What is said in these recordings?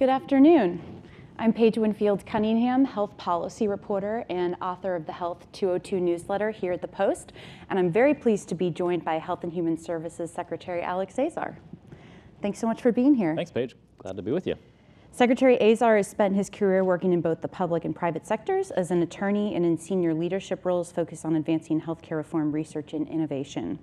Good afternoon. I'm Paige Winfield Cunningham, health policy reporter and author of the Health 202 newsletter here at the Post, and I'm very pleased to be joined by Health and Human Services Secretary Alex Azar. Thanks so much for being here. Thanks, Paige. Glad to be with you. Secretary Azar has spent his career working in both the public and private sectors as an attorney and in senior leadership roles focused on advancing healthcare reform research and innovation.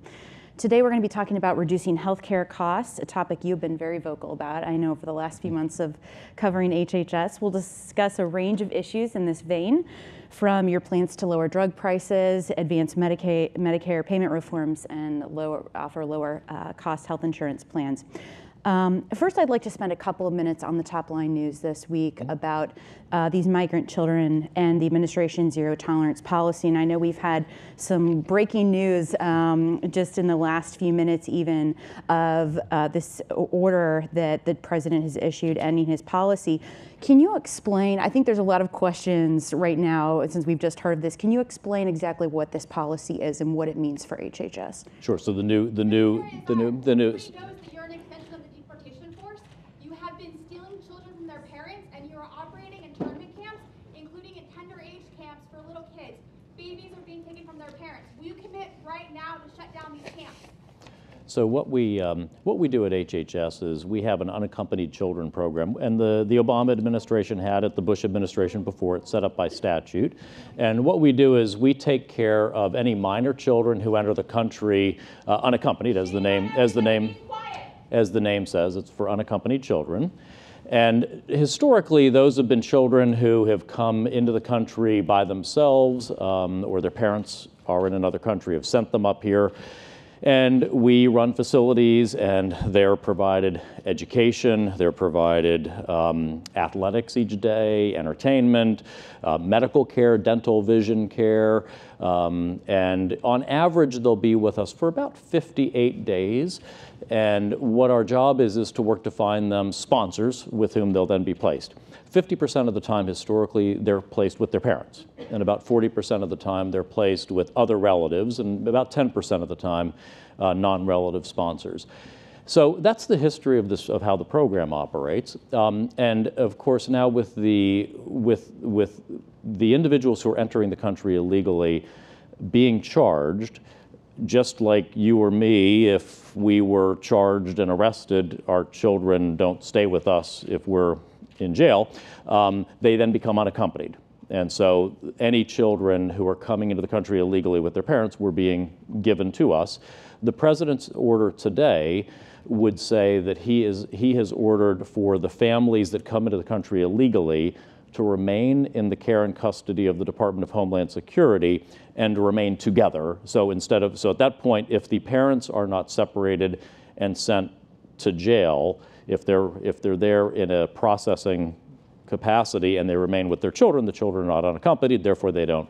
Today we're going to be talking about reducing healthcare costs, a topic you've been very vocal about, I know, for the last few months of covering HHS. We'll discuss a range of issues in this vein, from your plans to lower drug prices, advance Medicaid, Medicare payment reforms, and lower, offer lower uh, cost health insurance plans. Um, first, I'd like to spend a couple of minutes on the top line news this week mm-hmm. about uh, these migrant children and the administration's zero tolerance policy. And I know we've had some breaking news um, just in the last few minutes, even of uh, this order that the president has issued ending his policy. Can you explain? I think there's a lot of questions right now since we've just heard this. Can you explain exactly what this policy is and what it means for HHS? Sure. So the new, the new, the new, the new. So what we, um, what we do at HHS is we have an unaccompanied children program, and the, the Obama administration had it, the Bush administration before it, set up by statute. And what we do is we take care of any minor children who enter the country uh, unaccompanied, as the name, as the name, as the name says, it's for unaccompanied children. And historically, those have been children who have come into the country by themselves, um, or their parents are in another country, have sent them up here. And we run facilities and they're provided education, they're provided um, athletics each day, entertainment, uh, medical care, dental vision care. Um, and on average, they'll be with us for about 58 days. And what our job is, is to work to find them sponsors with whom they'll then be placed. 50% of the time, historically, they're placed with their parents. And about 40% of the time, they're placed with other relatives, and about 10% of the time, uh, non relative sponsors. So that's the history of this of how the program operates. Um, and of course, now with the with with the individuals who are entering the country illegally being charged, just like you or me, if we were charged and arrested, our children don't stay with us if we're in jail, um, they then become unaccompanied. And so any children who are coming into the country illegally with their parents were being given to us. The president's order today would say that he, is, he has ordered for the families that come into the country illegally to remain in the care and custody of the Department of Homeland Security and to remain together. So instead of, so at that point, if the parents are not separated and sent to jail, if they're, if they're there in a processing capacity and they remain with their children, the children are not unaccompanied, therefore they don't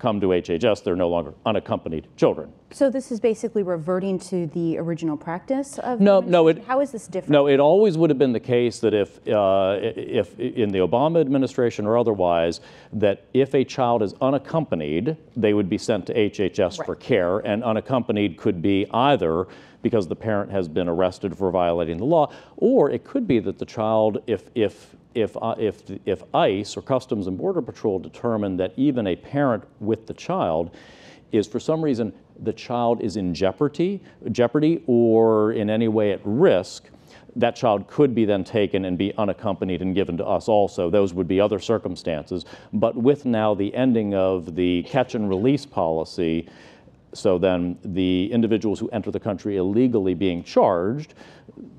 come to HHS, they're no longer unaccompanied children. So this is basically reverting to the original practice of no, no. It, How is this different? No, it always would have been the case that if, uh, if in the Obama administration or otherwise, that if a child is unaccompanied, they would be sent to HHS right. for care, and unaccompanied could be either because the parent has been arrested for violating the law, or it could be that the child, if, if, if, uh, if, if ICE or Customs and Border Patrol determine that even a parent with the child is for some reason the child is in jeopardy, jeopardy or in any way at risk, that child could be then taken and be unaccompanied and given to us also. Those would be other circumstances. But with now the ending of the catch and release policy, so then the individuals who enter the country illegally being charged,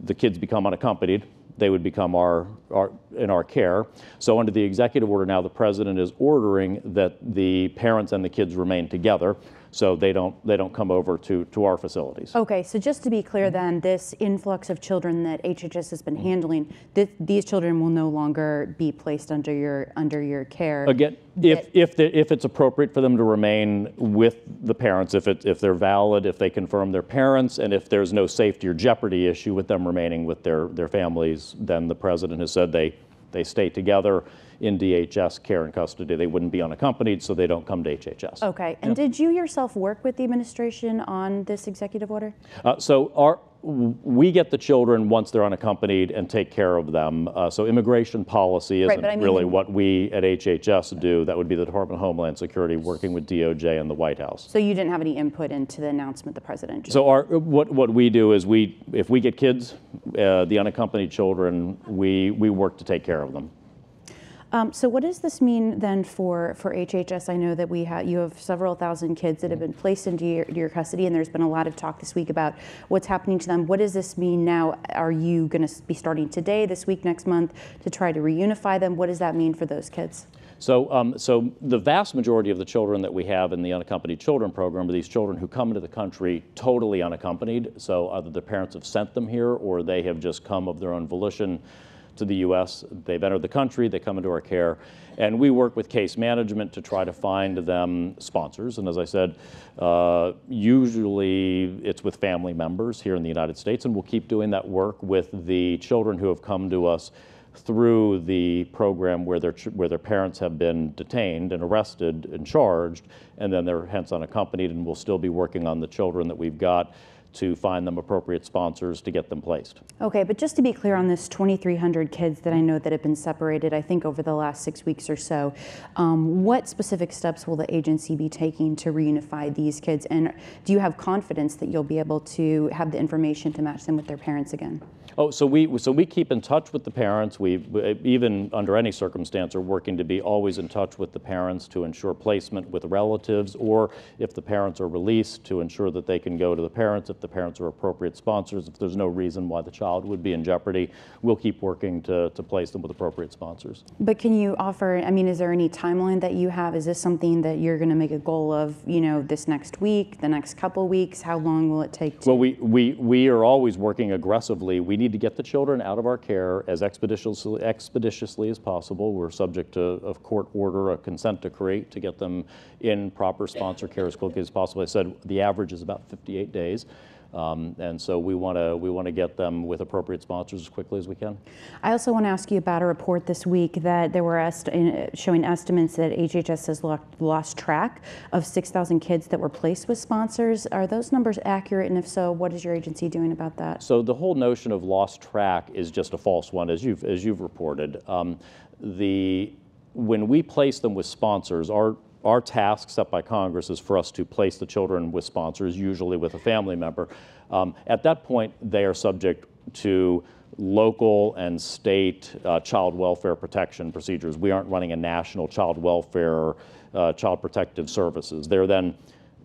the kids become unaccompanied, they would become our, our, in our care. So under the executive order now, the president is ordering that the parents and the kids remain together so they don't they don't come over to to our facilities. Okay, so just to be clear, mm-hmm. then this influx of children that HHS has been mm-hmm. handling, th- these children will no longer be placed under your under your care. Again, if if the, if it's appropriate for them to remain with the parents, if it if they're valid, if they confirm their parents, and if there's no safety or jeopardy issue with them remaining with their their families, then the president has said they they stay together in DHS care and custody. They wouldn't be unaccompanied, so they don't come to HHS. Okay. And did you yourself work with the administration on this executive order? Uh, so our we get the children once they're unaccompanied and take care of them. Uh, so immigration policy isn't but I mean really what we at HHS do. That would be the Department of Homeland Security working with DOJ and the White House. So you didn't have any input into the announcement the president just So our, what, what we do is we, if we get kids, uh, the unaccompanied children, we, we work to take care of them. Um, so what does this mean then for, for HHS? I know that we have you have several thousand kids that have been placed into your, your custody, and there's been a lot of talk this week about what's happening to them. What does this mean now? Are you going to be starting today, this week, next month to try to reunify them? What does that mean for those kids? So, um, so the vast majority of the children that we have in the unaccompanied children program are these children who come into the country totally unaccompanied. So either the parents have sent them here or they have just come of their own volition to the U.S. They've entered the country, they come into our care, and we work with case management to try to find them sponsors. And as I said, uh, usually it's with family members here in the United States, and we'll keep doing that work with the children who have come to us through the program where their, where their parents have been detained and arrested and charged, and then they're hence unaccompanied, and we'll still be working on the children that we've got to find them appropriate sponsors to get them placed. Okay, but just to be clear on this 2,300 kids that I know that have been separated, I think over the last six weeks or so, um, what specific steps will the agency be taking to reunify these kids? And do you have confidence that you'll be able to have the information to match them with their parents again? Oh, so we so we keep in touch with the parents. We even under any circumstance are working to be always in touch with the parents to ensure placement with relatives, or if the parents are released, to ensure that they can go to the parents if the parents are appropriate sponsors. If there's no reason why the child would be in jeopardy, we'll keep working to, to place them with appropriate sponsors. But can you offer, I mean, is there any timeline that you have? Is this something that you're going to make a goal of, you know, this next week, the next couple weeks? How long will it take? To, Well, we, we, we are always working aggressively. We need to get the children out of our care as expeditiously, expeditiously as possible. We're subject to a court order, a consent decree to get them in proper sponsor care as quickly as possible. I said the average is about 58 days. Um, and so we want to we want to get them with appropriate sponsors as quickly as we can. I also want to ask you about a report this week that there were est- showing estimates that HHS has lo- lost track of 6,000 kids that were placed with sponsors. Are those numbers accurate? And if so, what is your agency doing about that? So the whole notion of lost track is just a false one, as you've as you've reported. Um, the when we place them with sponsors, our our task set by Congress is for us to place the children with sponsors, usually with a family member. Um, at that point, they are subject to local and state uh, child welfare protection procedures. We aren't running a national child welfare, uh, child protective services. They're then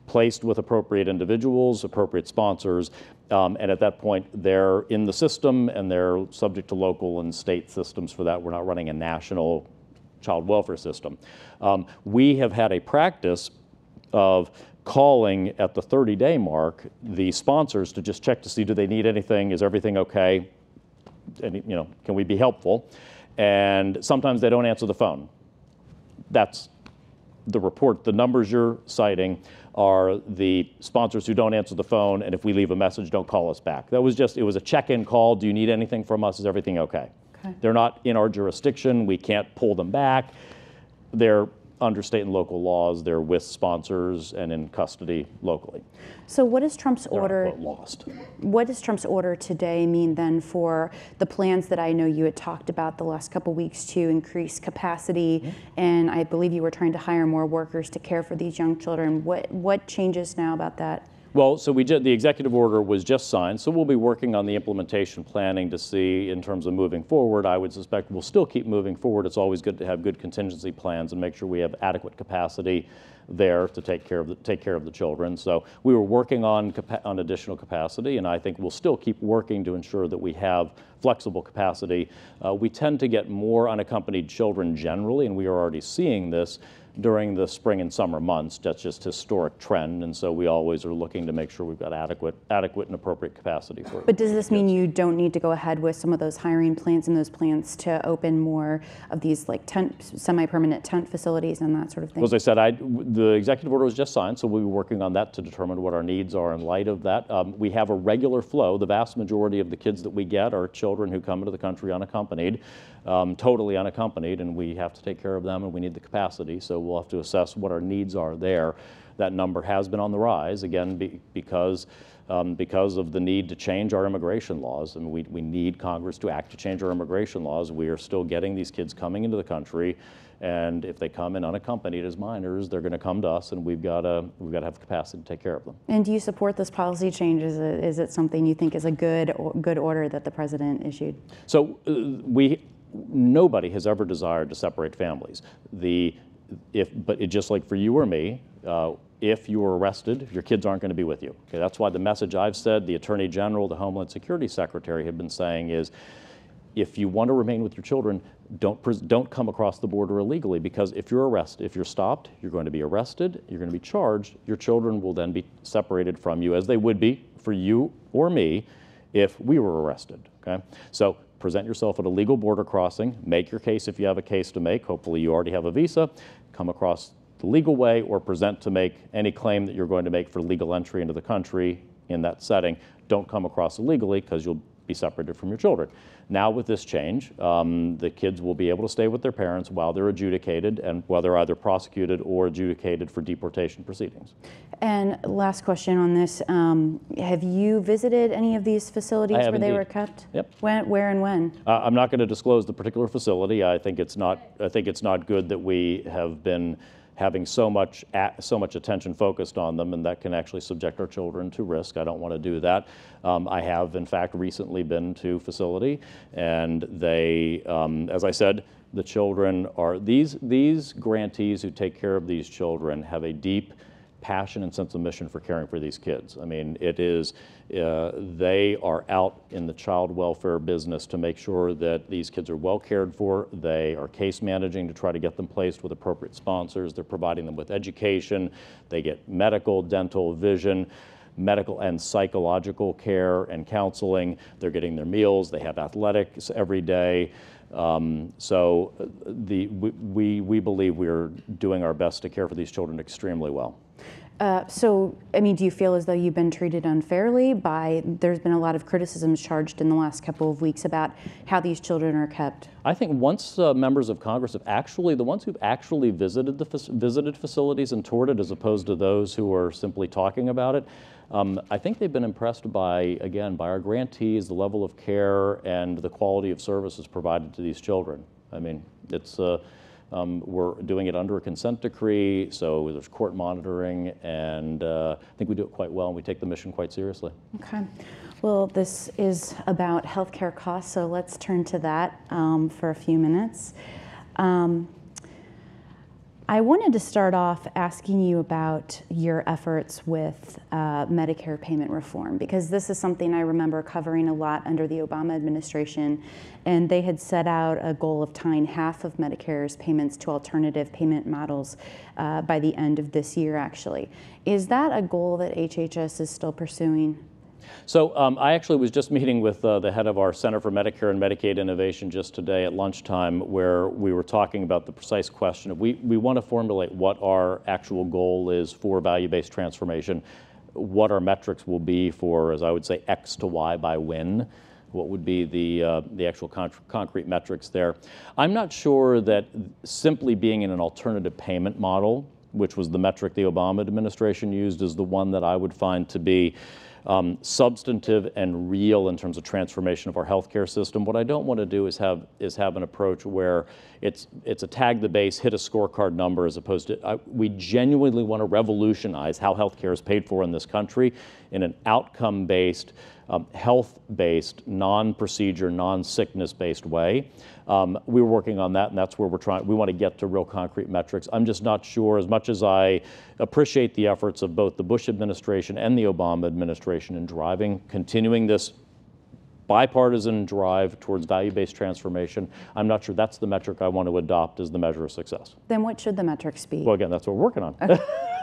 placed with appropriate individuals, appropriate sponsors, um, and at that point, they're in the system and they're subject to local and state systems for that. We're not running a national child welfare system. Um, we have had a practice of calling at the 30 day mark the sponsors to just check to see do they need anything, is everything okay, Any, you know, can we be helpful? And sometimes they don't answer the phone. That's the report, the numbers you're citing are the sponsors who don't answer the phone, and if we leave a message, don't call us back. That was just, it was a check-in call. Do you need anything from us? Is everything okay? Okay. They're not in our jurisdiction. We can't pull them back. They're under state and local laws. They're with sponsors and in custody locally. So, what is Trump's They're order? lost. What does Trump's order today mean then for the plans that I know you had talked about the last couple weeks to increase capacity? Mm-hmm. And I believe you were trying to hire more workers to care for these young children. What what changes now about that? Well, so we did, the executive order was just signed, so we'll be working on the implementation planning to see in terms of moving forward. I would suspect we'll still keep moving forward. It's always good to have good contingency plans and make sure we have adequate capacity there to take care of the, take care of the children. So we were working on on additional capacity, and I think we'll still keep working to ensure that we have flexible capacity. Uh, we tend to get more unaccompanied children generally, and we are already seeing this during the spring and summer months. That's just historic trend, and so we always are looking to make sure we've got adequate, adequate and appropriate capacity for it. But does this mean you don't need to go ahead with some of those hiring plans and those plans to open more of these like tent, semi-permanent tent facilities and that sort of thing? As I said, I, the executive order was just signed, so we'll be working on that to determine what our needs are in light of that. Um, we have a regular flow. The vast majority of the kids that we get are children who come into the country unaccompanied, um, totally unaccompanied, and we have to take care of them and we need the capacity. So we'll have to assess what our needs are there. That number has been on the rise, again, be, because um, because of the need to change our immigration laws. I mean, we, we need Congress to act to change our immigration laws. We are still getting these kids coming into the country, and if they come in unaccompanied as minors, they're going to come to us, and we've got to we've got to have capacity to take care of them. And do you support this policy change? Is it, is it something you think is a good good order that the president issued? So uh, we nobody has ever desired to separate families. The if but it, just like for you or me. Uh, if you are arrested, your kids aren't going to be with you. Okay, that's why the message I've said, the Attorney General, the Homeland Security Secretary have been saying is, if you want to remain with your children, don't don't come across the border illegally because if you're arrested, if you're stopped, you're going to be arrested, you're going to be charged. Your children will then be separated from you, as they would be for you or me, if we were arrested. Okay, so present yourself at a legal border crossing, make your case if you have a case to make. Hopefully, you already have a visa. Come across the legal way or present to make any claim that you're going to make for legal entry into the country in that setting. Don't come across illegally because you'll be separated from your children. Now, with this change, um, the kids will be able to stay with their parents while they're adjudicated and while they're either prosecuted or adjudicated for deportation proceedings. And last question on this: um, Have you visited any of these facilities where indeed. they were kept? Yep. When, where, and when? Uh, I'm not going to disclose the particular facility. I think it's not. I think it's not good that we have been having so much so much attention focused on them, and that can actually subject our children to risk. I don't want to do that. Um, I have, in fact, recently been to facility, and they, um, as I said, the children are these these grantees who take care of these children have a deep passion and sense of mission for caring for these kids. I mean, it is, uh, they are out in the child welfare business to make sure that these kids are well cared for. They are case managing to try to get them placed with appropriate sponsors. They're providing them with education. They get medical, dental, vision medical and psychological care and counseling. They're getting their meals. They have athletics every day. Um, so uh, the, we, we believe we're doing our best to care for these children extremely well. Uh, so, I mean, do you feel as though you've been treated unfairly by, there's been a lot of criticisms charged in the last couple of weeks about how these children are kept? I think once uh, members of Congress have actually, the ones who've actually visited the visited facilities and toured it as opposed to those who are simply talking about it, um, I think they've been impressed by, again, by our grantees, the level of care and the quality of services provided to these children. I mean, it's, uh, um, we're doing it under a consent decree, so there's court monitoring, and uh, I think we do it quite well, and we take the mission quite seriously. Okay. Well, this is about healthcare costs, so let's turn to that um, for a few minutes. Um, I wanted to start off asking you about your efforts with uh, Medicare payment reform because this is something I remember covering a lot under the Obama administration. And they had set out a goal of tying half of Medicare's payments to alternative payment models uh, by the end of this year, actually. Is that a goal that HHS is still pursuing? So um, I actually was just meeting with uh, the head of our Center for Medicare and Medicaid Innovation just today at lunchtime, where we were talking about the precise question of we, we want to formulate what our actual goal is for value-based transformation, what our metrics will be for, as I would say, X to Y by when what would be the, uh, the actual con concrete metrics there. I'm not sure that simply being in an alternative payment model, which was the metric the Obama administration used, is the one that I would find to be um, substantive and real in terms of transformation of our healthcare system. What I don't want to do is have is have an approach where it's it's a tag the base, hit a scorecard number, as opposed to I, we genuinely want to revolutionize how healthcare is paid for in this country in an outcome based um, health-based, non-procedure, non-sickness-based way. Um, we were working on that, and that's where we're trying. We want to get to real concrete metrics. I'm just not sure, as much as I appreciate the efforts of both the Bush administration and the Obama administration in driving, continuing this bipartisan drive towards value-based transformation. I'm not sure that's the metric I want to adopt as the measure of success. Then what should the metrics be? Well, again, that's what we're working on.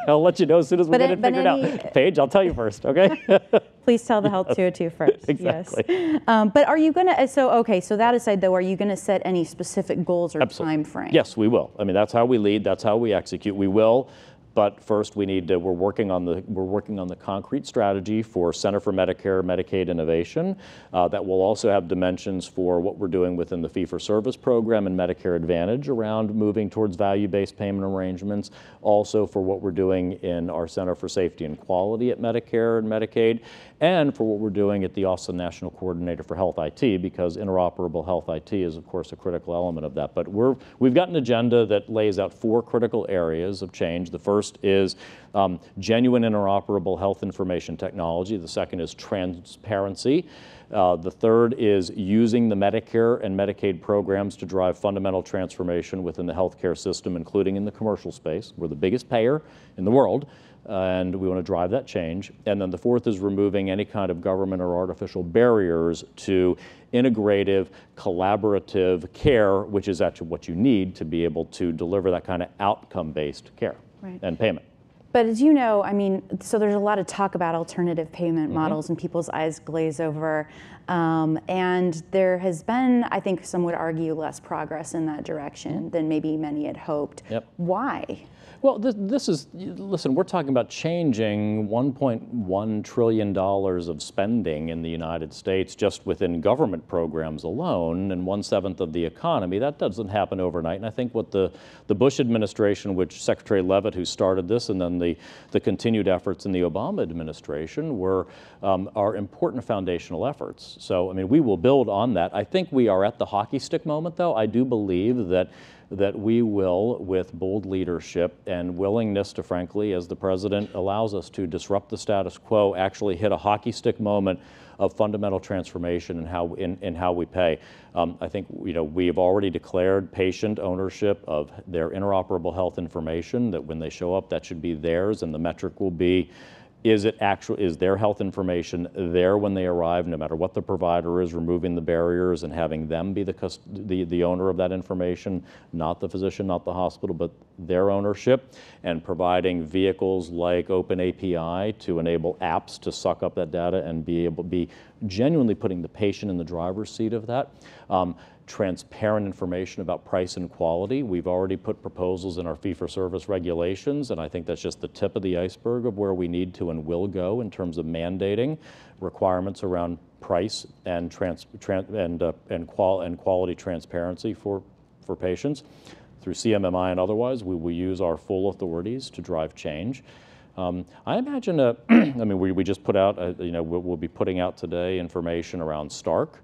I'll let you know as soon as we but get it, it figured any, out. Paige, I'll tell you first, okay? Please tell the Health 202 first. exactly. Yes. Um, but are you going to, so, okay, so that aside though, are you going to set any specific goals or Absolutely. time frame? Yes, we will. I mean, that's how we lead, that's how we execute. We will but first, we need to, we're working on the we're working on the concrete strategy for Center for Medicare Medicaid Innovation uh, that will also have dimensions for what we're doing within the fee-for-service program and Medicare Advantage around moving towards value-based payment arrangements. Also for what we're doing in our Center for Safety and Quality at Medicare and Medicaid, and for what we're doing at the Office of the National Coordinator for Health IT, because interoperable health IT is, of course, a critical element of that. But we're we've got an agenda that lays out four critical areas of change. The first first is um, genuine interoperable health information technology. The second is transparency. Uh, the third is using the Medicare and Medicaid programs to drive fundamental transformation within the healthcare system, including in the commercial space. We're the biggest payer in the world, and we want to drive that change. And then the fourth is removing any kind of government or artificial barriers to integrative, collaborative care, which is actually what you need to be able to deliver that kind of outcome-based care Right. and payment. But as you know, I mean, so there's a lot of talk about alternative payment mm-hmm. models and people's eyes glaze over. Um, and there has been, I think some would argue, less progress in that direction than maybe many had hoped. Yep. Why? Well, this, this is, listen, we're talking about changing $1.1 trillion of spending in the United States just within government programs alone, and one seventh of the economy. That doesn't happen overnight. And I think what the, the Bush administration, which Secretary Leavitt, who started this, and then the, the continued efforts in the Obama administration were, um, are important foundational efforts. So, I mean, we will build on that. I think we are at the hockey stick moment, though. I do believe that that we will, with bold leadership and willingness to, frankly, as the president allows us to disrupt the status quo, actually hit a hockey stick moment of fundamental transformation in how, in, in how we pay. Um, I think you know, we have already declared patient ownership of their interoperable health information, that when they show up, that should be theirs, and the metric will be is it actual, is their health information there when they arrive, no matter what the provider is, removing the barriers and having them be the, the, the owner of that information, not the physician, not the hospital, but their ownership, and providing vehicles like Open API to enable apps to suck up that data and be able to be genuinely putting the patient in the driver's seat of that. Um, transparent information about price and quality. We've already put proposals in our fee-for-service regulations, and I think that's just the tip of the iceberg of where we need to and will go in terms of mandating requirements around price and trans, tran, and uh, and, qual, and quality transparency for for patients. Through CMMI and otherwise, we will use our full authorities to drive change. Um, I imagine, a, I mean, we, we just put out, uh, you know, we'll, we'll be putting out today information around Stark,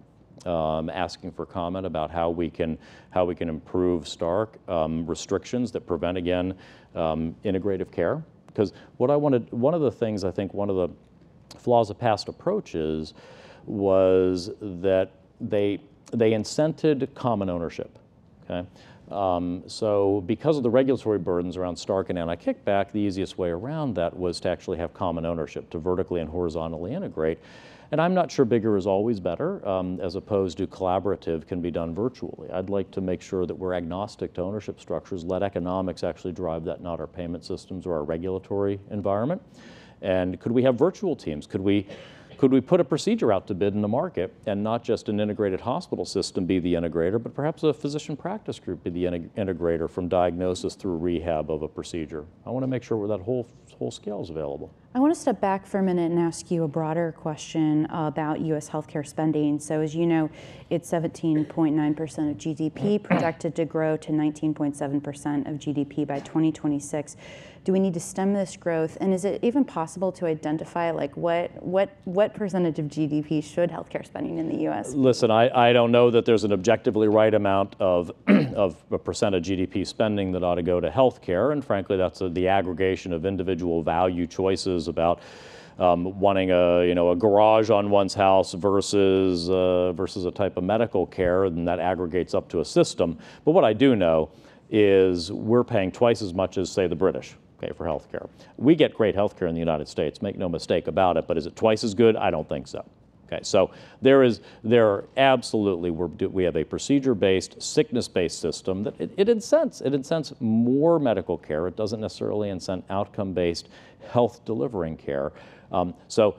um, asking for comment about how we can how we can improve Stark um, restrictions that prevent again um, integrative care. Because what I wanted, one of the things I think one of the flaws of past approaches was that they they incented common ownership. Okay. Um, so because of the regulatory burdens around Stark and anti-kickback, the easiest way around that was to actually have common ownership, to vertically and horizontally integrate. And I'm not sure bigger is always better, um, as opposed to collaborative can be done virtually. I'd like to make sure that we're agnostic to ownership structures, let economics actually drive that, not our payment systems or our regulatory environment. And could we have virtual teams? Could we could we put a procedure out to bid in the market and not just an integrated hospital system be the integrator, but perhaps a physician practice group be the integrator from diagnosis through rehab of a procedure? I want to make sure that whole, whole scale is available. I want to step back for a minute and ask you a broader question about U.S. healthcare spending. So, as you know, it's 17.9% of GDP, projected to grow to 19.7% of GDP by 2026. Do we need to stem this growth? And is it even possible to identify like what what what percentage of GDP should healthcare spending in the U.S.? Listen, I, I don't know that there's an objectively right amount of of a percent of GDP spending that ought to go to healthcare, and frankly, that's a, the aggregation of individual value choices about. Um, wanting a you know a garage on one's house versus uh, versus a type of medical care, and that aggregates up to a system. But what I do know is we're paying twice as much as say the British okay, for healthcare. We get great healthcare in the United States, make no mistake about it, but is it twice as good? I don't think so. Okay, so there is, there are absolutely, we're, we have a procedure-based, sickness-based system that it, it incents, it incents more medical care. It doesn't necessarily incent outcome-based health delivering care. Um, so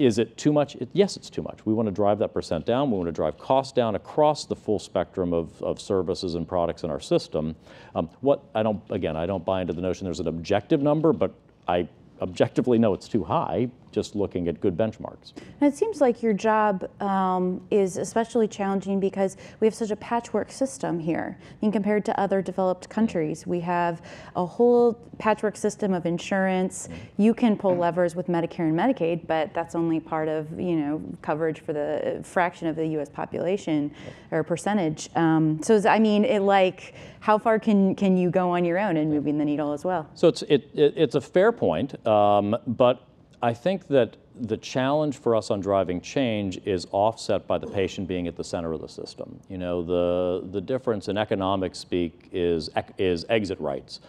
is it too much? It, yes, it's too much. We want to drive that percent down. We want to drive costs down across the full spectrum of, of services and products in our system. Um, what I don't, again, I don't buy into the notion there's an objective number, but I objectively know it's too high just looking at good benchmarks. And it seems like your job um, is especially challenging because we have such a patchwork system here. I mean, compared to other developed countries, we have a whole patchwork system of insurance. You can pull levers with Medicare and Medicaid, but that's only part of you know coverage for the fraction of the U.S. population or percentage. Um, so I mean, it like how far can can you go on your own in moving the needle as well? So it's it, it it's a fair point, um, but I think that the challenge for us on driving change is offset by the patient being at the center of the system. You know, the, the difference in economic speak is, is exit rights.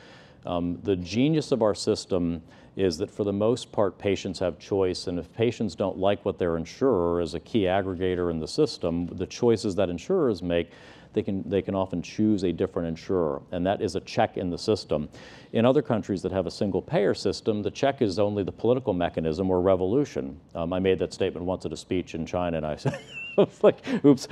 Um, the genius of our system is that for the most part, patients have choice, and if patients don't like what their insurer is a key aggregator in the system, the choices that insurers make they can, they can often choose a different insurer, and that is a check in the system. In other countries that have a single payer system, the check is only the political mechanism or revolution. Um, I made that statement once at a speech in China, and I said, like, oops.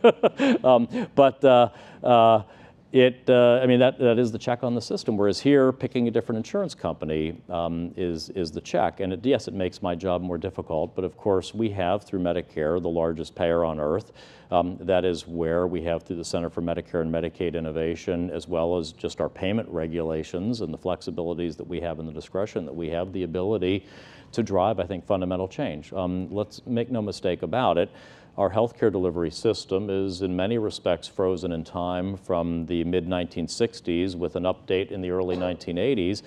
um, but uh, uh, it, uh, I mean, that, that is the check on the system. Whereas here, picking a different insurance company um, is, is the check. And it, yes, it makes my job more difficult. But of course, we have through Medicare, the largest payer on earth. Um, that is where we have through the Center for Medicare and Medicaid Innovation, as well as just our payment regulations and the flexibilities that we have and the discretion that we have, the ability to drive, I think, fundamental change. Um, let's make no mistake about it our healthcare delivery system is in many respects frozen in time from the mid 1960s with an update in the early 1980s.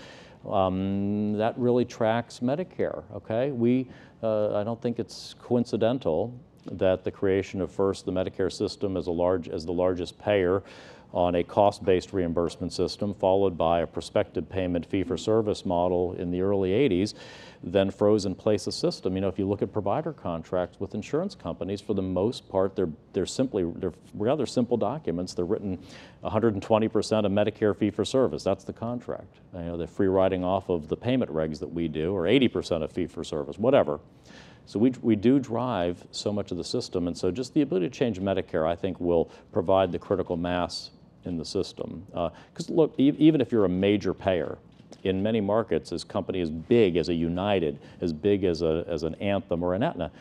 Um, that really tracks Medicare, okay? We, uh, I don't think it's coincidental that the creation of first the Medicare system as, a large, as the largest payer on a cost-based reimbursement system, followed by a prospective payment fee-for-service model in the early 80s, then froze in place a system. You know, if you look at provider contracts with insurance companies, for the most part, they're, they're simply, they're rather simple documents. They're written 120% of Medicare fee-for-service. That's the contract. You know, they're free riding off of the payment regs that we do, or 80% of fee-for-service, whatever. So we, we do drive so much of the system, and so just the ability to change Medicare, I think, will provide the critical mass in the system. Because uh, look, e even if you're a major payer, in many markets, as company as big as a United, as big as, a, as an Anthem or an Aetna,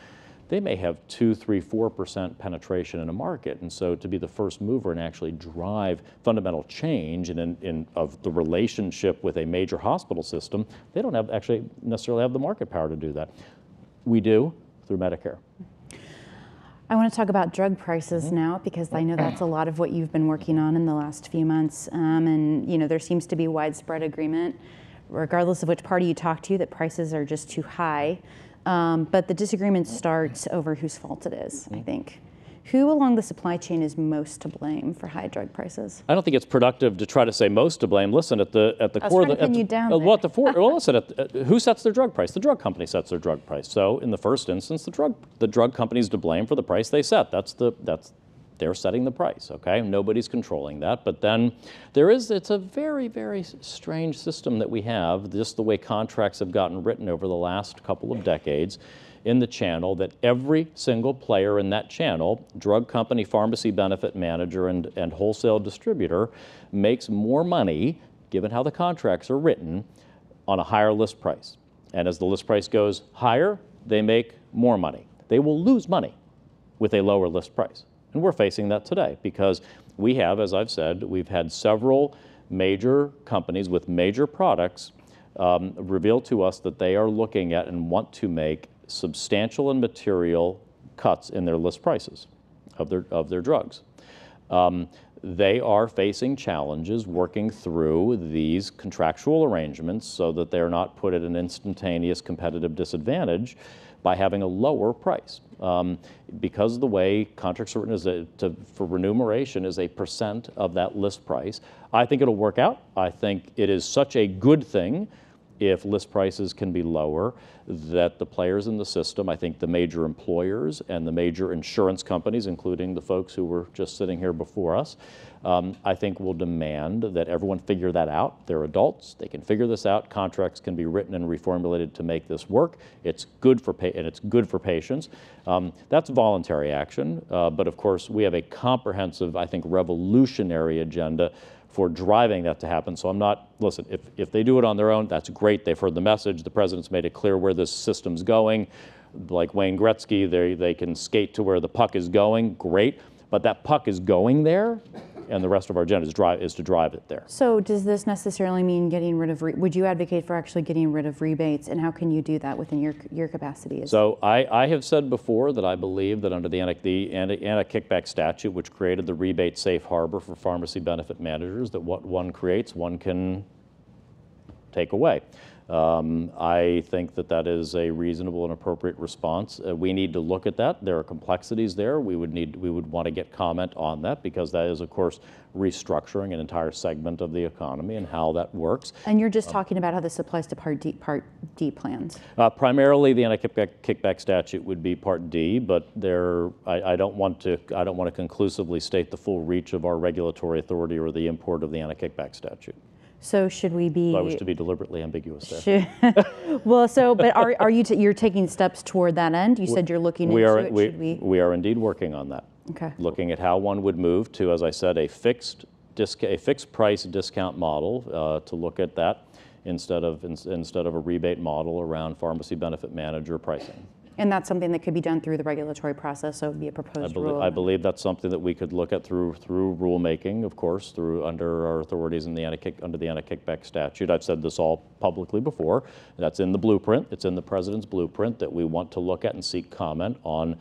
they may have two, three, four percent penetration in a market. And so to be the first mover and actually drive fundamental change in, in, in, of the relationship with a major hospital system, they don't have actually necessarily have the market power to do that. We do through Medicare. I want to talk about drug prices mm-hmm. now because I know that's a lot of what you've been working on in the last few months. Um, and you know there seems to be widespread agreement, regardless of which party you talk to, that prices are just too high. Um, but the disagreement starts over whose fault it is, I mm-hmm. think. Who along the supply chain is most to blame for high drug prices? I don't think it's productive to try to say most to blame. Listen, at the at the I core, of the, at you down uh, well, at the for, well, listen, at, uh, who sets their drug price? The drug company sets their drug price. So, in the first instance, the drug the drug company's to blame for the price they set. That's the that's they're setting the price, okay? Nobody's controlling that. But then there is, it's a very, very strange system that we have, just the way contracts have gotten written over the last couple of decades in the channel that every single player in that channel, drug company, pharmacy benefit manager, and, and wholesale distributor, makes more money, given how the contracts are written, on a higher list price. And as the list price goes higher, they make more money. They will lose money with a lower list price. And we're facing that today because we have, as I've said, we've had several major companies with major products um, reveal to us that they are looking at and want to make substantial and material cuts in their list prices of their, of their drugs. Um, they are facing challenges working through these contractual arrangements so that they're not put at an instantaneous competitive disadvantage by having a lower price. Um, because the way contracts are written is a, to, for remuneration is a percent of that list price. I think it'll work out. I think it is such a good thing if list prices can be lower, that the players in the system, I think the major employers and the major insurance companies, including the folks who were just sitting here before us, um, I think will demand that everyone figure that out. They're adults; they can figure this out. Contracts can be written and reformulated to make this work. It's good for and it's good for patients. Um, that's voluntary action, uh, but of course we have a comprehensive, I think, revolutionary agenda for driving that to happen. So I'm not, listen, if, if they do it on their own, that's great. They've heard the message. The president's made it clear where this system's going. Like Wayne Gretzky, they, they can skate to where the puck is going, great. But that puck is going there, and the rest of our agenda is, drive, is to drive it there. So does this necessarily mean getting rid of, re- would you advocate for actually getting rid of rebates? And how can you do that within your, your capacity? So I, I have said before that I believe that under the anti, the anti, anti-kickback statute, which created the rebate safe harbor for pharmacy benefit managers, that what one creates, one can take away. Um, I think that that is a reasonable and appropriate response. Uh, we need to look at that. There are complexities there. We would need, we would want to get comment on that because that is, of course, restructuring an entire segment of the economy and how that works. And you're just talking about how this applies to Part D, Part D plans. Uh, primarily, the anti-kickback kickback statute would be Part D, but there, I, I don't want to, I don't want to conclusively state the full reach of our regulatory authority or the import of the anti-kickback statute. So should we be? I wish to be deliberately ambiguous there. should- well, so but are, are you t- you're taking steps toward that end? You said you're looking We into are, it. we, should we? we are indeed working on that. Okay. Looking at how one would move to, as I said, a fixed disc, a fixed price discount model uh, to look at that instead of ins- instead of a rebate model around pharmacy benefit manager pricing. And that's something that could be done through the regulatory process. So it would be a I proposed believe, rule. I believe that's something that we could look at through through rulemaking, of course, through under our authorities in the anti under the anti-kickback statute. I've said this all publicly before. That's in the blueprint. It's in the president's blueprint that we want to look at and seek comment on.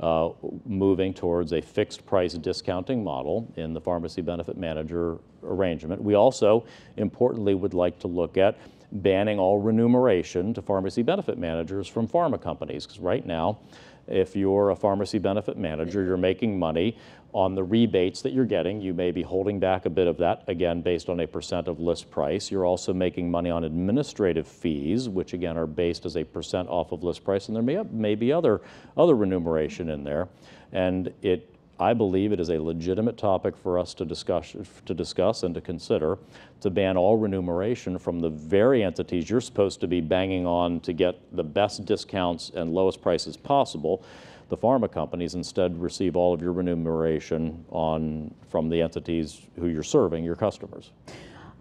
Uh, moving towards a fixed price discounting model in the pharmacy benefit manager arrangement. We also, importantly, would like to look at banning all remuneration to pharmacy benefit managers from pharma companies. Because right now, if you're a pharmacy benefit manager, you're making money on the rebates that you're getting. You may be holding back a bit of that, again, based on a percent of list price. You're also making money on administrative fees, which again are based as a percent off of list price, and there may, may be other, other remuneration in there. And it I believe it is a legitimate topic for us to discuss, to discuss and to consider to ban all remuneration from the very entities you're supposed to be banging on to get the best discounts and lowest prices possible. The pharma companies instead receive all of your remuneration on, from the entities who you're serving, your customers.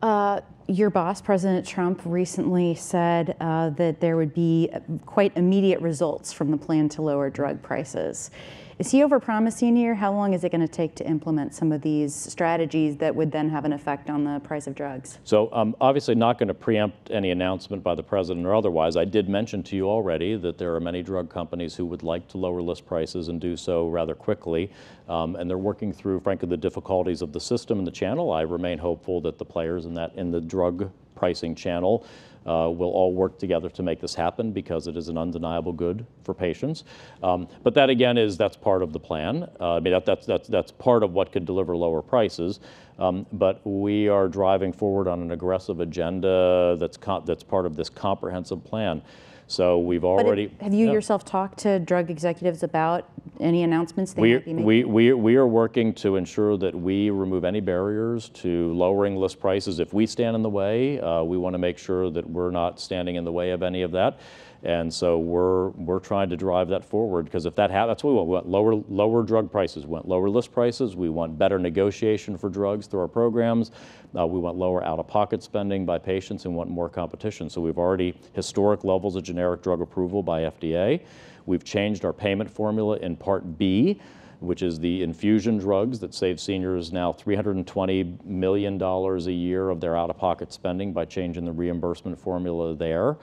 Uh, your boss, President Trump, recently said uh, that there would be quite immediate results from the plan to lower drug prices. Is he overpromising here? How long is it going to take to implement some of these strategies that would then have an effect on the price of drugs? So I'm obviously not going to preempt any announcement by the president or otherwise. I did mention to you already that there are many drug companies who would like to lower list prices and do so rather quickly. Um, and they're working through, frankly, the difficulties of the system and the channel. I remain hopeful that the players in that in the drug pricing channel uh, will all work together to make this happen because it is an undeniable good for patients. Um, but that again is that's part of the plan. Uh, I mean that, that's that's that's part of what could deliver lower prices. Um, but we are driving forward on an aggressive agenda that's that's part of this comprehensive plan. So we've already. have- have you yourself talked to drug executives about any announcements they We, might be making? we, we, we are working to ensure that we remove any barriers to lowering list prices. If we stand in the way, uh, we want to make sure that we're not standing in the way of any of that. And so we're, we're trying to drive that forward because if that happens, that's what we want. We want lower, lower drug prices. We want lower list prices. We want better negotiation for drugs through our programs. Uh, we want lower out-of-pocket spending by patients and want more competition. So we've already historic levels of generic drug approval by FDA. We've changed our payment formula in Part B, which is the infusion drugs that save seniors now $320 million a year of their out-of-pocket spending by changing the reimbursement formula there.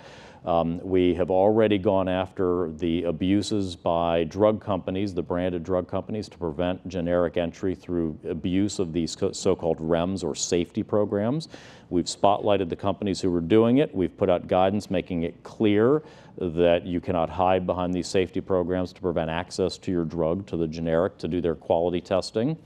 Um, we have already gone after the abuses by drug companies, the branded drug companies, to prevent generic entry through abuse of these so-called REMS or safety programs. We've spotlighted the companies who were doing it. We've put out guidance making it clear that you cannot hide behind these safety programs to prevent access to your drug to the generic to do their quality testing.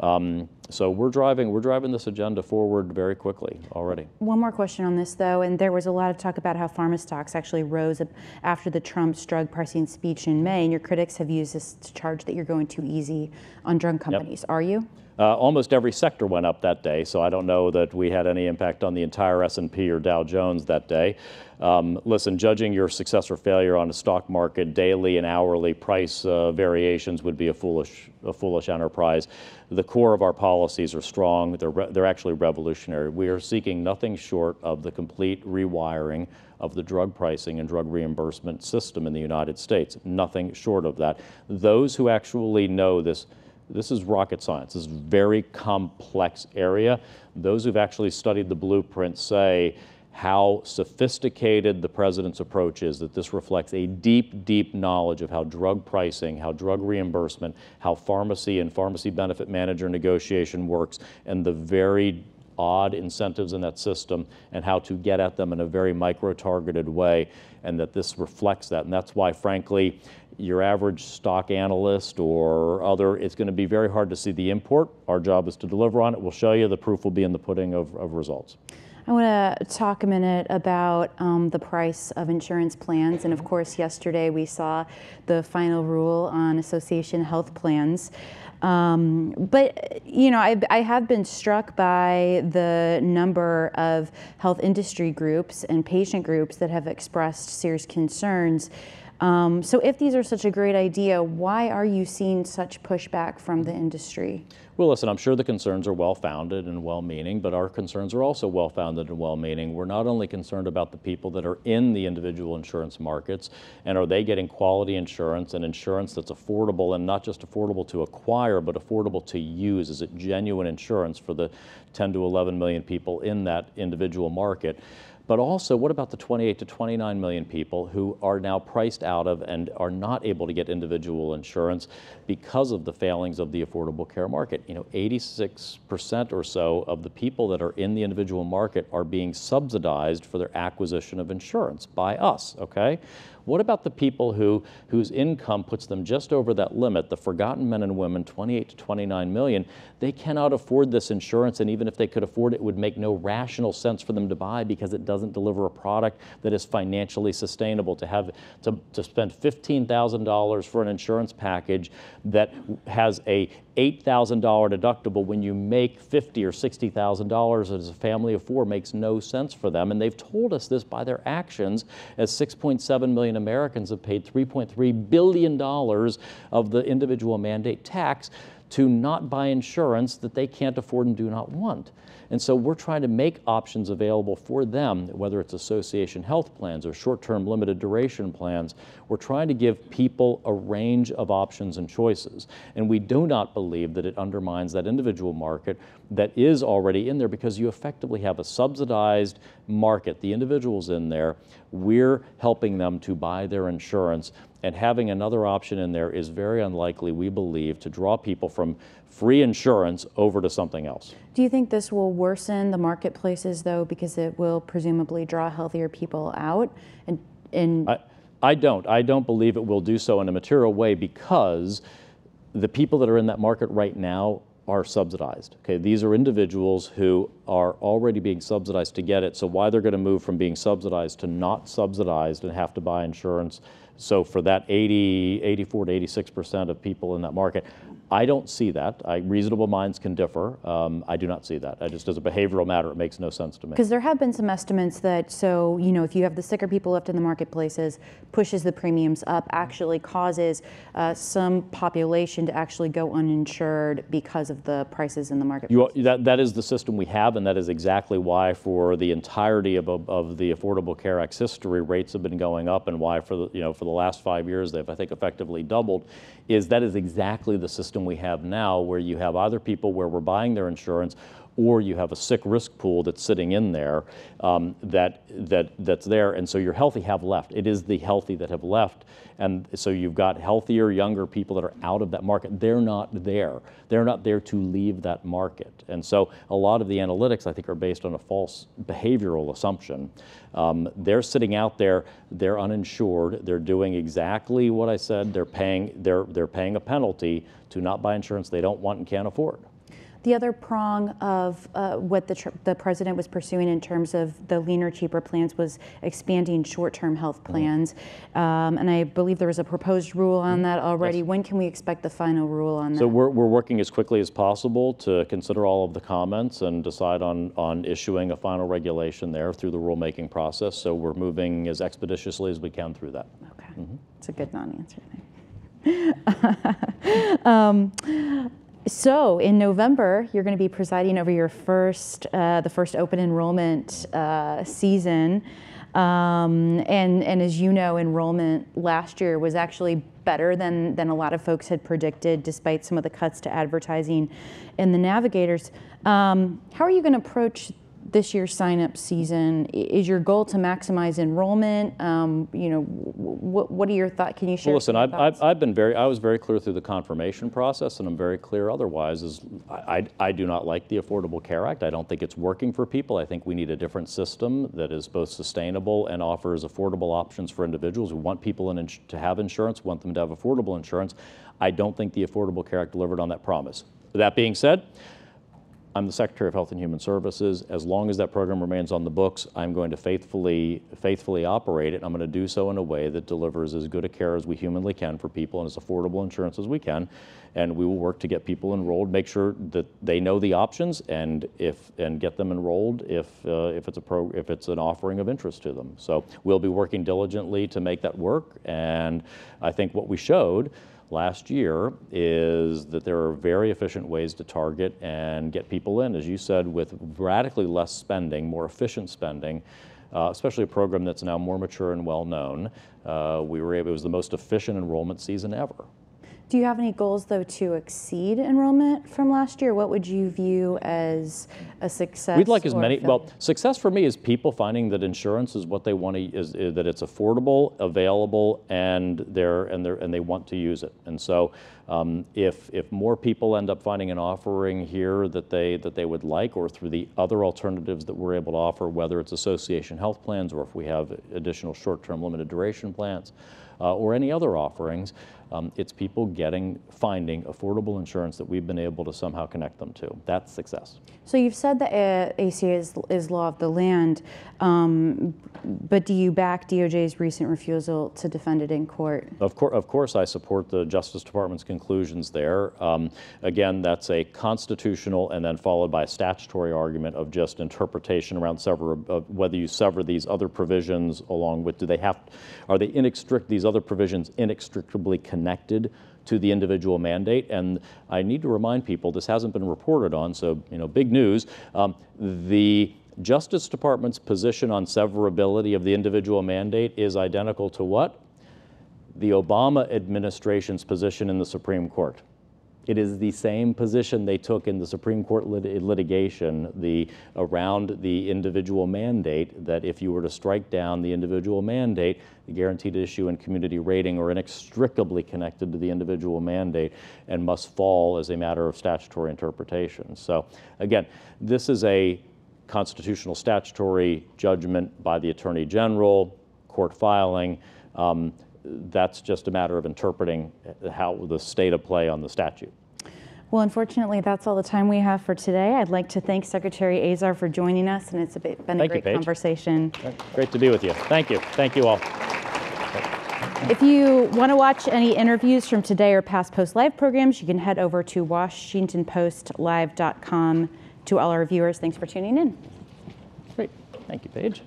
Um, So we're driving, we're driving this agenda forward very quickly already. One more question on this, though, and there was a lot of talk about how pharma stocks actually rose after the Trump's drug pricing speech in May, and your critics have used this to charge that you're going too easy on drug companies. Yep. Are you? Uh, almost every sector went up that day, so I don't know that we had any impact on the entire S&P or Dow Jones that day. Um, listen, judging your success or failure on a stock market daily and hourly price uh, variations would be a foolish, a foolish enterprise. The core of our policies are strong. They're, they're actually revolutionary. We are seeking nothing short of the complete rewiring of the drug pricing and drug reimbursement system in the United States. Nothing short of that. Those who actually know this this is rocket science. This is a very complex area. Those who've actually studied the blueprint say how sophisticated the president's approach is, that this reflects a deep, deep knowledge of how drug pricing, how drug reimbursement, how pharmacy and pharmacy benefit manager negotiation works, and the very odd incentives in that system and how to get at them in a very micro-targeted way, and that this reflects that. And that's why, frankly, your average stock analyst or other, it's going to be very hard to see the import. Our job is to deliver on it. We'll show you. The proof will be in the pudding of, of results. I want to talk a minute about um, the price of insurance plans. And of course, yesterday we saw the final rule on association health plans. Um, but, you know, I, I, have been struck by the number of health industry groups and patient groups that have expressed serious concerns um, so if these are such a great idea, why are you seeing such pushback from the industry? Well, listen, I'm sure the concerns are well-founded and well-meaning, but our concerns are also well-founded and well-meaning. We're not only concerned about the people that are in the individual insurance markets, and are they getting quality insurance and insurance that's affordable and not just affordable to acquire, but affordable to use? Is it genuine insurance for the 10 to 11 million people in that individual market? But also, what about the 28 to 29 million people who are now priced out of and are not able to get individual insurance because of the failings of the Affordable Care market? You know, 86% or so of the people that are in the individual market are being subsidized for their acquisition of insurance by us, okay? What about the people who, whose income puts them just over that limit, the forgotten men and women, 28 to 29 million? They cannot afford this insurance, and even if they could afford it, it would make no rational sense for them to buy because it doesn't deliver a product that is financially sustainable. To have to, to spend $15,000 for an insurance package that has a $8,000 deductible when you make $50 or $60,000 as a family of four makes no sense for them. And they've told us this by their actions as 6.7 million Americans have paid $3.3 billion of the individual mandate tax to not buy insurance that they can't afford and do not want. And so we're trying to make options available for them, whether it's association health plans or short-term limited duration plans. We're trying to give people a range of options and choices. And we do not believe that it undermines that individual market that is already in there because you effectively have a subsidized market. The individuals in there, we're helping them to buy their insurance and having another option in there is very unlikely, we believe, to draw people from free insurance over to something else. Do you think this will worsen the marketplaces, though, because it will presumably draw healthier people out? And, and I, I don't. I don't believe it will do so in a material way because the people that are in that market right now are subsidized. Okay, these are individuals who are already being subsidized to get it. So why they're going to move from being subsidized to not subsidized and have to buy insurance so for that 80, 84 to 86% of people in that market, I don't see that. I, reasonable minds can differ. Um, I do not see that. I just as a behavioral matter, it makes no sense to me. Because there have been some estimates that, so, you know, if you have the sicker people left in the marketplaces, pushes the premiums up, actually causes uh, some population to actually go uninsured because of the prices in the market. that, that is the system we have, and that is exactly why for the entirety of, of, of the Affordable Care Act's history, rates have been going up, and why for the, you know, for the last five years they've, I think, effectively doubled, is that is exactly the system we have now where you have either people where we're buying their insurance or you have a sick risk pool that's sitting in there um, that, that, that's there. And so your healthy have left. It is the healthy that have left. And so you've got healthier, younger people that are out of that market. They're not there. They're not there to leave that market. And so a lot of the analytics, I think, are based on a false behavioral assumption. Um, they're sitting out there, they're uninsured, they're doing exactly what I said, they're paying, they're, they're paying a penalty to not buy insurance they don't want and can't afford. the other prong of uh, what the, tr- the president was pursuing in terms of the leaner, cheaper plans was expanding short-term health Mm-hmm. plans. Um, and I believe there was a proposed rule on that already. Yes. When can we expect the final rule on that? So we're, we're working as quickly as possible to consider all of the comments and decide on, on issuing a final regulation there through the rulemaking process. So we're moving as expeditiously as we can through that. Okay, Mm-hmm. it's a good non-answer thing. um, so in November, you're going to be presiding over your first, uh, the first open enrollment uh, season. Um, and, and as you know, enrollment last year was actually better than, than a lot of folks had predicted, despite some of the cuts to advertising in the navigators. Um, how are you going to approach this year's sign-up season? Is your goal to maximize enrollment? Um, you know, what, what are your thoughts? Can you share? Well, listen, I've. I've, I've been very, I was very clear through the confirmation process, and I'm very clear otherwise, is I, I, I do not like the Affordable Care Act. I don't think it's working for people. I think we need a different system that is both sustainable and offers affordable options for individuals. We want people in, to have insurance, want them to have affordable insurance. I don't think the Affordable Care Act delivered on that promise. That being said, I'm the Secretary of Health and Human Services. As long as that program remains on the books, I'm going to faithfully, faithfully operate it. I'm going to do so in a way that delivers as good a care as we humanly can for people and as affordable insurance as we can. And we will work to get people enrolled, make sure that they know the options, and if and get them enrolled if uh, if it's a pro, if it's an offering of interest to them. So we'll be working diligently to make that work. And I think what we showed last year is that there are very efficient ways to target and get people in, as you said, with radically less spending, more efficient spending, uh, especially a program that's now more mature and well known. Uh, we were able, it was the most efficient enrollment season ever. Do you have any goals, though, to exceed enrollment from last year? What would you view as a success? We'd like as many, failure? well, success for me is people finding that insurance is what they want to, is, is that it's affordable, available, and they're, and they're, and they want to use it. And so um, if, if more people end up finding an offering here that they, that they would like, or through the other alternatives that we're able to offer, whether it's association health plans, or if we have additional short-term limited duration plans, uh, or any other offerings, um, it's people getting, finding affordable insurance that we've been able to somehow connect them to. That's success. So you've said that ACA is, is law of the land, um, but do you back DOJ's recent refusal to defend it in court? Of, cour- of course, I support the Justice Department's conclusions there. Um, again, that's a constitutional and then followed by a statutory argument of just interpretation around sever whether you sever these other provisions along with do they have are they inextric these other provisions inextricably connected to the individual mandate. And I need to remind people this hasn't been reported on, so you know, big news. Um, the Justice Department's position on severability of the individual mandate is identical to what? the Obama administration's position in the Supreme Court. It is the same position they took in the Supreme Court lit- litigation the, around the individual mandate that if you were to strike down the individual mandate, the guaranteed issue and community rating are inextricably connected to the individual mandate and must fall as a matter of statutory interpretation. So, again, this is a constitutional statutory judgment by the Attorney General, court filing. Um, that's just a matter of interpreting how the state of play on the statute. Well, unfortunately, that's all the time we have for today. I'd like to thank Secretary Azar for joining us, and it's a bit- been a Thank you, great Paige. conversation. Great to be with you. Thank you. Thank you all. If you want to watch any interviews from today or past Post Live programs, you can head over to WashingtonPostLive.com. To all our viewers, thanks for tuning in. Great. Thank you, Paige.